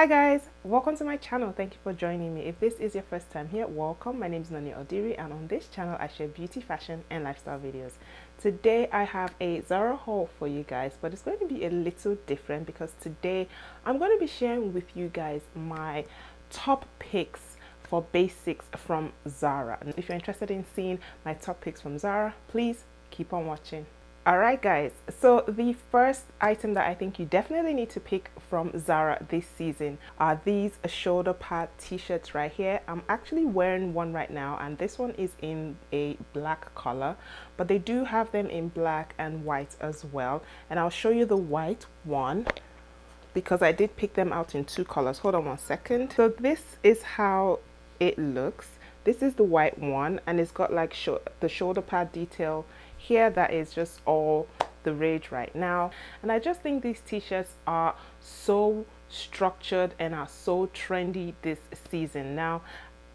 Hi guys, welcome to my channel. Thank you for joining me. If this is your first time here, welcome. My name is Nonye Odiri and on this channel I share beauty, fashion and lifestyle videos. Today I have a Zara haul for you guys, but it's going to be a little different because today I'm going to be sharing with you guys my top picks for basics from Zara. If you're interested in seeing my top picks from Zara, please keep on watching. Alright guys, so the first item that I think you definitely need to pick from Zara this season are these shoulder pad t-shirts right here. I'm actually wearing one right now and this one is in a black color but they do have them in black and white as well and I'll show you the white one because I did pick them out in two colors. Hold on one second. So this is how it looks. This is the white one and it's got like sh the shoulder pad detail here that is just all the rage right now. And I just think these t-shirts are so structured and are so trendy this season. Now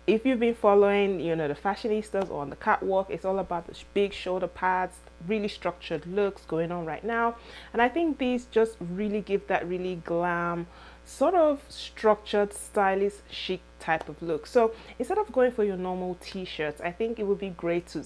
if you've been following you know the fashionistas or on the catwalk it's all about the big shoulder pads really structured looks going on right now. And I think these just really give that really glam sort of structured stylish chic type of look. So instead of going for your normal t-shirts I think it would be great to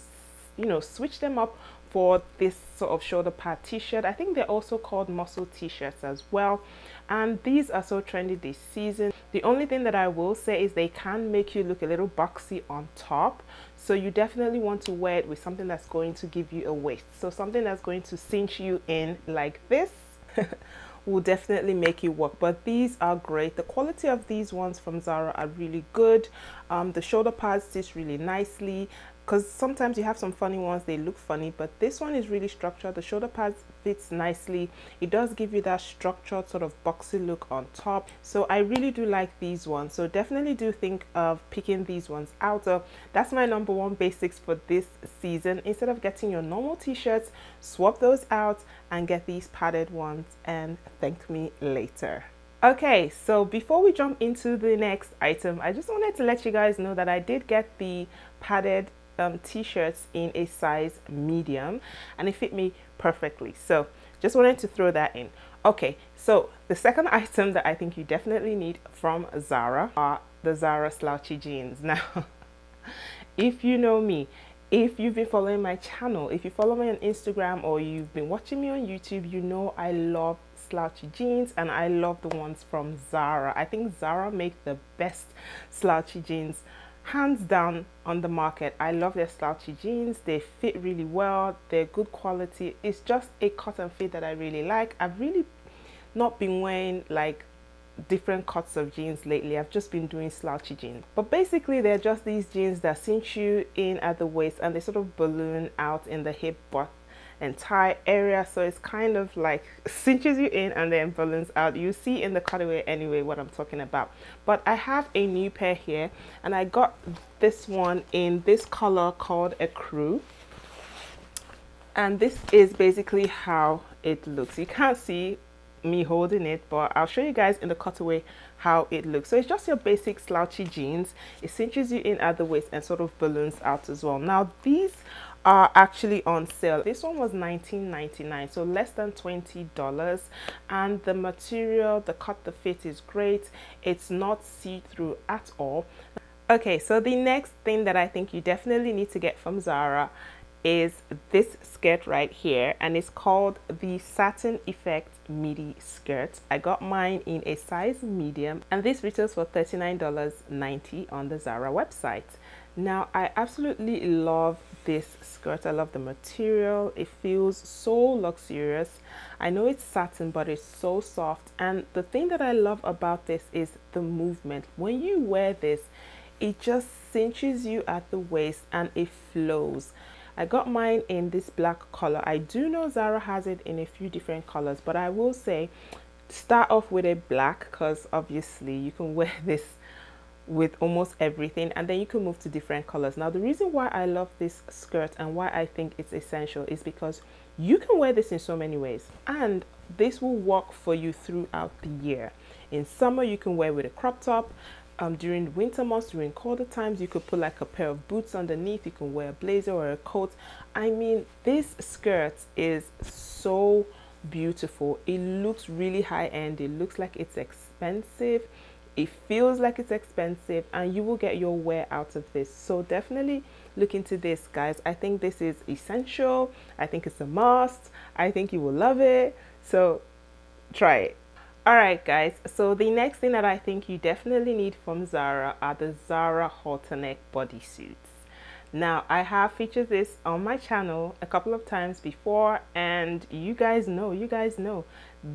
you know switch them up for this sort of shoulder pad t-shirt. I think they're also called muscle t-shirts as well. And these are so trendy this season. The only thing that i will say is they can make you look a little boxy on top. So you definitely want to wear it with something that's going to give you a waist. So something that's going to cinch you in like this will definitely make you work. But these are great. The quality of these ones from Zara are really good. Um, the shoulder pads stitch really nicely because sometimes you have some funny ones they look funny but this one is really structured. The shoulder pads fits nicely. It does give you that structured sort of boxy look on top. So i really do like these ones. So definitely do think of picking these ones out. So that's my number one basics for this season. Instead of getting your normal t-shirts swap those out and get these padded ones and thank me later. Okay, so before we jump into the next item, I just wanted to let you guys know that I did get the padded um, t-shirts in a size medium and it fit me perfectly. So just wanted to throw that in. Okay so the second item that I think you definitely need from Zara are the Zara slouchy jeans. Now if you know me if you've been following my channel if you follow me on Instagram or you've been watching me on YouTube you know I love slouchy jeans and I love the ones from Zara. I think Zara make the best slouchy jeans hands down on the market. I love their slouchy jeans. They fit really well. They're good quality. It's just a cotton fit that i really like. I've really not been wearing like different cuts of jeans lately. I've just been doing slouchy jeans. But basically they're just these jeans that cinch you in at the waist and they sort of balloon out in the hip but entire area. So it's kind of like cinches you in and then balloons out. You see in the cutaway anyway what I'm talking about. But I have a new pair here and I got this one in this color called ecru and this is basically how it looks. You can't see me holding it but I'll show you guys in the cutaway how it looks. So it's just your basic slouchy jeans. It cinches you in at the waist and sort of balloons out as well. Now these are actually on sale. This one was 19.99 so less than 20 dollars. And the material the cut the fit is great. It's not see-through at all. Okay so the next thing that i think you definitely need to get from zara is this skirt right here and it's called the satin effect midi skirt. I got mine in a size medium and this retails for $39.90 on the zara website. Now i absolutely love this skirt. I love the material. It feels so luxurious. I know it's satin but it's so soft. And the thing that i love about this is the movement. When you wear this it just cinches you at the waist and it flows. I got mine in this black color. I do know Zara has it in a few different colors, but I will say start off with a black because obviously you can wear this with almost everything and then you can move to different colors. Now the reason why i love this skirt and why i think it's essential is because you can wear this in so many ways and this will work for you throughout the year. In summer you can wear with a crop top. Um, during winter months during colder times you could put like a pair of boots underneath. You can wear a blazer or a coat. I mean this skirt is so beautiful. It looks really high end it looks like it's expensive it feels like it's expensive and you will get your wear out of this. So definitely look into this guys. I think this is essential. I think it's a must. I think you will love it. So try it. All right guys. So the next thing that i think you definitely need from zara are the zara halter neck bodysuits. Now i have featured this on my channel a couple of times before and you guys know you guys know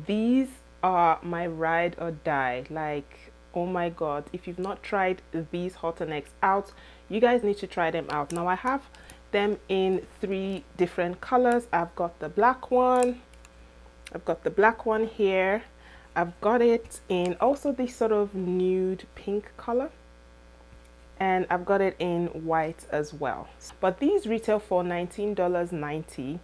these are my ride or die. Like oh my god if you've not tried these necks out you guys need to try them out. Now i have them in three different colors. I've got the black one i've got the black one here. I've got it in also this sort of nude pink color and I've got it in white as well. But these retail for $19.90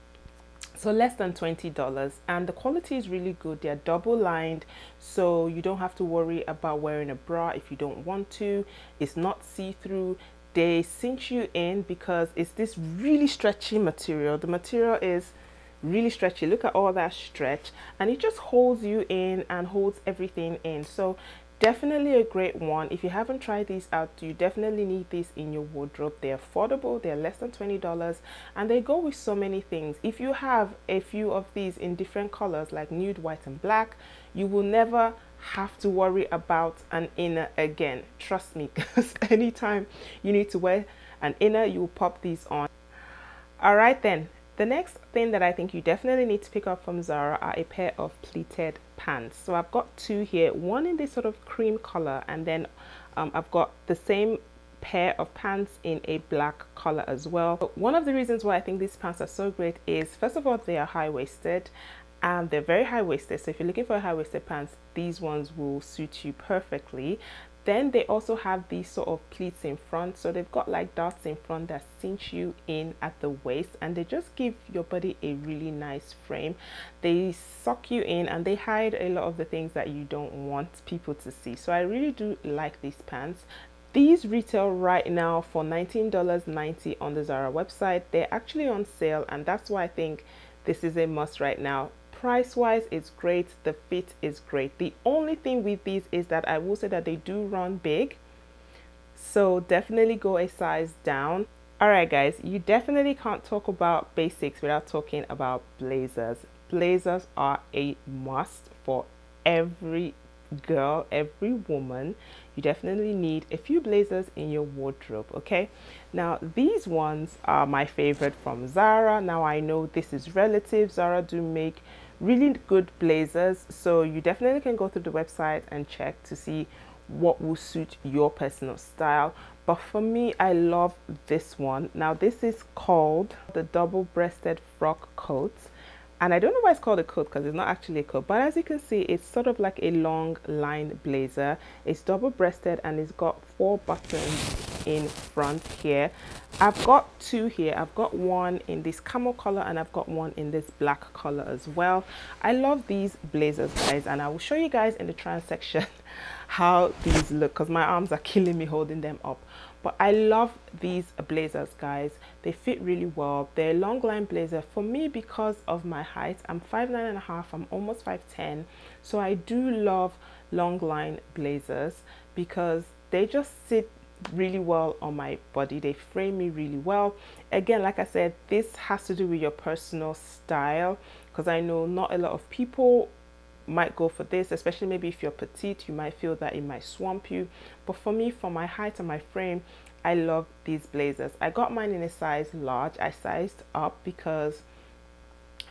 so less than $20 and the quality is really good. They're double lined so you don't have to worry about wearing a bra if you don't want to. It's not see-through. They cinch you in because it's this really stretchy material. The material is really stretchy. Look at all that stretch and it just holds you in and holds everything in. So definitely a great one. If you haven't tried these out you definitely need these in your wardrobe. They're affordable they're less than $20 and they go with so many things. If you have a few of these in different colors like nude white and black you will never have to worry about an inner again. Trust me because anytime you need to wear an inner you will pop these on. All right then the next thing that I think you definitely need to pick up from Zara are a pair of pleated pants. So I've got two here, one in this sort of cream color and then um, I've got the same pair of pants in a black color as well. But one of the reasons why I think these pants are so great is first of all they are high-waisted and they're very high-waisted so if you're looking for high-waisted pants these ones will suit you perfectly then they also have these sort of pleats in front. So they've got like darts in front that cinch you in at the waist and they just give your body a really nice frame. They suck you in and they hide a lot of the things that you don't want people to see. So i really do like these pants. These retail right now for $19.90 on the Zara website. They're actually on sale and that's why I think this is a must right now price wise it's great. The fit is great. The only thing with these is that i will say that they do run big. So definitely go a size down. All right guys you definitely can't talk about basics without talking about blazers. Blazers are a must for every girl every woman. You definitely need a few blazers in your wardrobe okay? Now these ones are my favorite from zara. Now i know this is relative. Zara do make really good blazers so you definitely can go through the website and check to see what will suit your personal style. But for me I love this one. Now this is called the double-breasted frock coat. And I don't know why it's called a coat because it's not actually a coat. But as you can see it's sort of like a long line blazer. It's double-breasted and it's got four buttons in front here. I've got two here. I've got one in this camel color and I've got one in this black color as well. I love these blazers guys and I will show you guys in the trans section how these look because my arms are killing me holding them up. But I love these blazers guys. They fit really well. They're long line blazer for me because of my height. I'm five nine and a half. I'm almost 5'10 so I do love long line blazers because they just sit really well on my body. They frame me really well. Again like i said this has to do with your personal style because i know not a lot of people might go for this especially maybe if you're petite you might feel that it might swamp you. But for me for my height and my frame i love these blazers. I got mine in a size large. I sized up because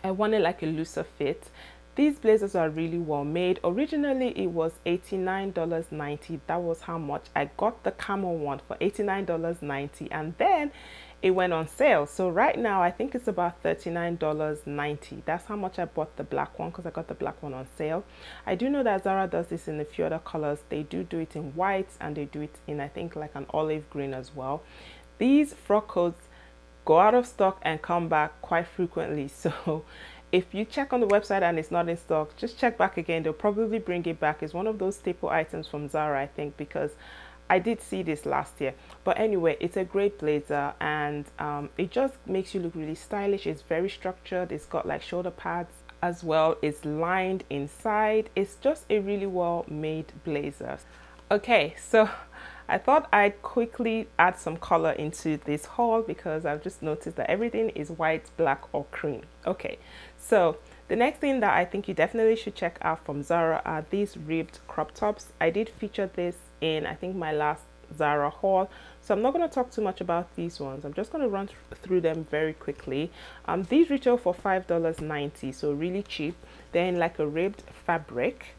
i wanted like a looser fit these blazers are really well made. Originally, it was $89.90. That was how much. I got the camel one for $89.90 and then it went on sale. So right now, I think it's about $39.90. That's how much I bought the black one because I got the black one on sale. I do know that Zara does this in a few other colors. They do do it in white and they do it in, I think, like an olive green as well. These frock coats go out of stock and come back quite frequently. So if you check on the website and it's not in stock just check back again. They'll probably bring it back. It's one of those staple items from Zara I think because I did see this last year. But anyway it's a great blazer and um, it just makes you look really stylish. It's very structured. It's got like shoulder pads as well. It's lined inside. It's just a really well made blazer. Okay, so I thought I'd quickly add some color into this haul because I've just noticed that everything is white, black or cream. Okay, so the next thing that I think you definitely should check out from Zara are these ribbed crop tops. I did feature this in I think my last Zara haul. So I'm not going to talk too much about these ones. I'm just going to run th through them very quickly. Um, these retail for $5.90, so really cheap. They're in like a ribbed fabric.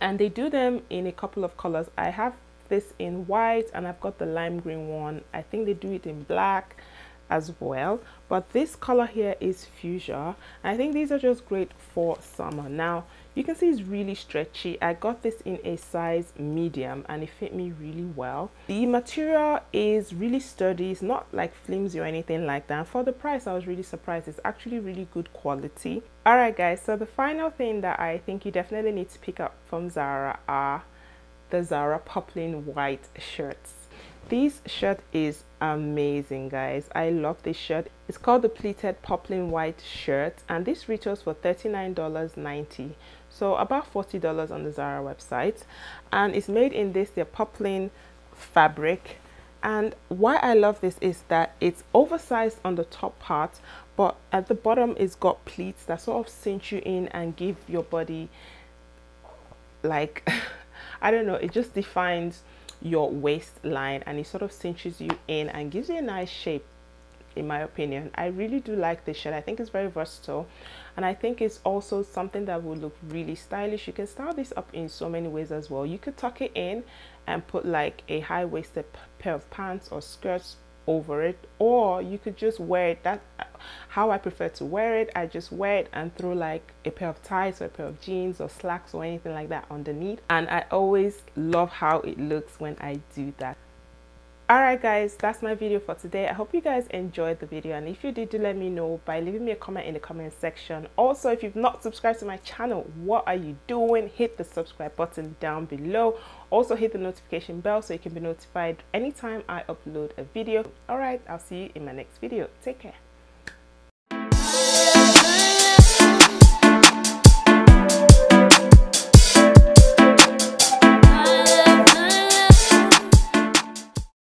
And they do them in a couple of colors. I have this in white and I've got the lime green one. I think they do it in black as well. But this color here is fuchsia i think these are just great for summer. Now you can see it's really stretchy. I got this in a size medium and it fit me really well. The material is really sturdy. It's not like flimsy or anything like that. For the price i was really surprised. It's actually really good quality. All right guys so the final thing that i think you definitely need to pick up from zara are the Zara poplin white shirts. This shirt is amazing guys. I love this shirt. It's called the pleated poplin white shirt and this retails for $39.90 so about $40 on the Zara website and it's made in this the poplin fabric and why I love this is that it's oversized on the top part but at the bottom it's got pleats that sort of cinch you in and give your body like I don't know, it just defines your waistline and it sort of cinches you in and gives you a nice shape in my opinion. I really do like this shirt. I think it's very versatile and I think it's also something that will look really stylish. You can style this up in so many ways as well. You could tuck it in and put like a high-waisted pair of pants or skirts over it or you could just wear it that how I prefer to wear it I just wear it and throw like a pair of ties or a pair of jeans or slacks or anything like that underneath and I always love how it looks when I do that Alright guys, that's my video for today. I hope you guys enjoyed the video and if you did, do let me know by leaving me a comment in the comment section. Also, if you've not subscribed to my channel, what are you doing? Hit the subscribe button down below. Also hit the notification bell so you can be notified anytime I upload a video. Alright, I'll see you in my next video. Take care.